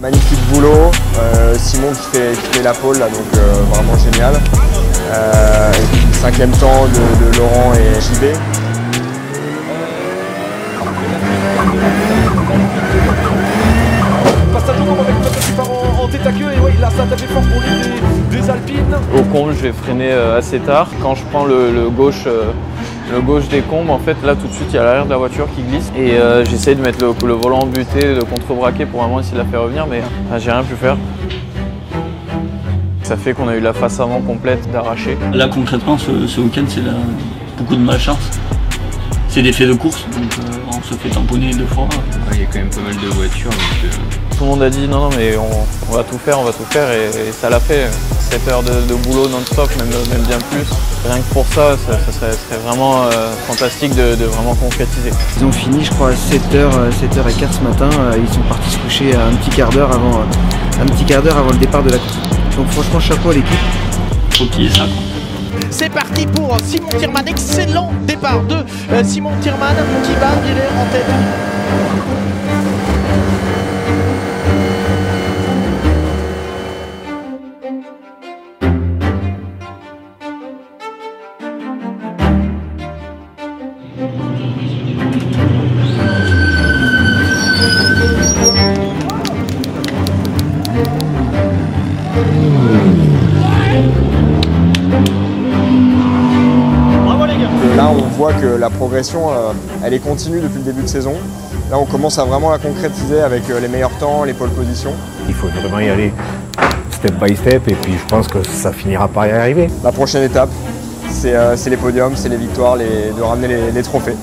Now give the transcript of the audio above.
Magnifique boulot, euh, Simon qui fait, qui fait la pole là, donc euh, vraiment génial. Euh, et puis, cinquième temps de, de Laurent et JB. Passe à Dono avec qui part en, en tête à queue et ouais, là ça a tapé fort pour lui des, des Alpines. Au comble, je vais freiner assez tard. Quand je prends le, le gauche, euh, le gauche des combes, en fait, là tout de suite, il y a l'arrière de la voiture qui glisse. Et euh, j'essaye de mettre le, le volant buté, de contre-braquer pour vraiment essayer de la faire revenir, mais euh, j'ai rien pu faire. Ça fait qu'on a eu la face avant complète d'arraché. Là concrètement ce, ce week-end c'est beaucoup de malchance. C'est des faits de course, donc euh, on se fait tamponner deux fois. Il y a quand même pas mal de voitures, donc euh, Tout le monde a dit non, non, mais on, on va tout faire, on va tout faire, et, et ça l'a fait. 7 heures de, de boulot non-stop, même, même bien plus. Rien que pour ça, ça, ça serait, serait vraiment euh, fantastique de, de vraiment concrétiser. Ils ont fini, je crois, à 7h, 7h15 ce matin. Euh, Ils sont partis se coucher à un petit quart d'heure avant, euh, un petit quart d'heure avant le départ de la course. Donc franchement, chapeau à l'équipe. Faut qu'il y ait ça. quoi. C'est parti pour Simon Thierman. Excellent départ de Simon Thierman qui va virer en tête. Là, on voit que la progression, euh, elle est continue depuis le début de saison. Là, on commence à vraiment la concrétiser avec euh, les meilleurs temps, les pole positions. Il faut vraiment y aller step by step et puis je pense que ça finira par y arriver. La prochaine étape, c'est les podiums, c'est les victoires, de ramener les trophées.